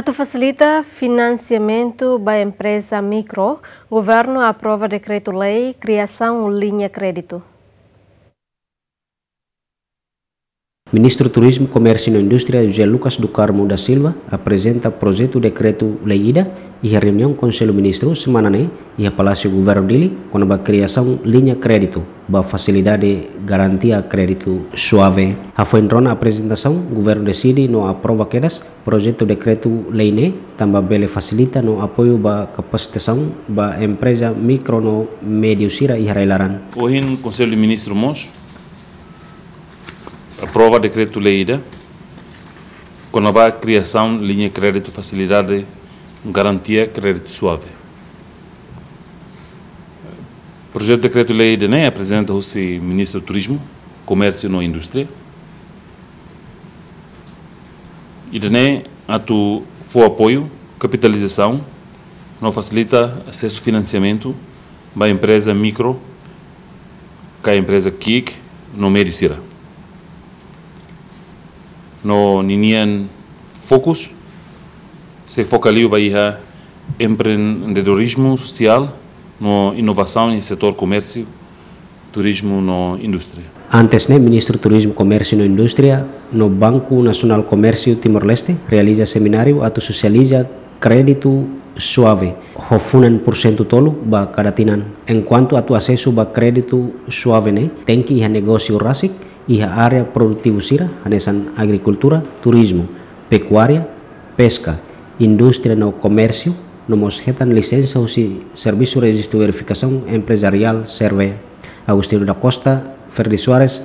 Atu facilita financiamento da empresa micro, governo aprova decreto-lei criação linha crédito. Ministro Turismo, Comércio e Indústria José Lucas do Carmo da Silva apresenta projeto decreto-lei IDA e a reunião com o ministro semana né e a Palácio Governo dele com a criação linha crédito ba facilidade garantia crédito suave. A foi a apresentação, governo decide no aprova quedas projeto decreto-lei né também bele facilita no apoio ba capacitação ba empresa micro no médio sira e harailaran. Hoje no Conselho de Ministros Mons aprova decreto-lei com a criação de linha de crédito facilidade garantia crédito suave. O projeto de decreto-lei nem apresenta o Ministro do Turismo, Comércio e Indústria. E nem atu for apoio, capitalização, não facilita acesso ao financiamento para a empresa micro, que é a empresa KIK, no meio Sira no ninian fokus se focaliu para empreendedorismo social no inovação e setor comércio turismo no indústria Antes, né, Ministro Turismo, Comércio e Indústria, no Banco Nacional Comércio Timor-Leste, realiza seminário atu socializa crédito suave, hofunan por cento tolo ba karatinan. Enquanto atu acesso ba crédito suave né, tem que ir a negócio rasik, e a área produtiva sira anesan agricultura, turismo, pecuária, pesca, indústria no comércio, no mosquetan licença ou si serviço de registro verificação empresarial serve Agostinho da Costa, Ferdi Soares.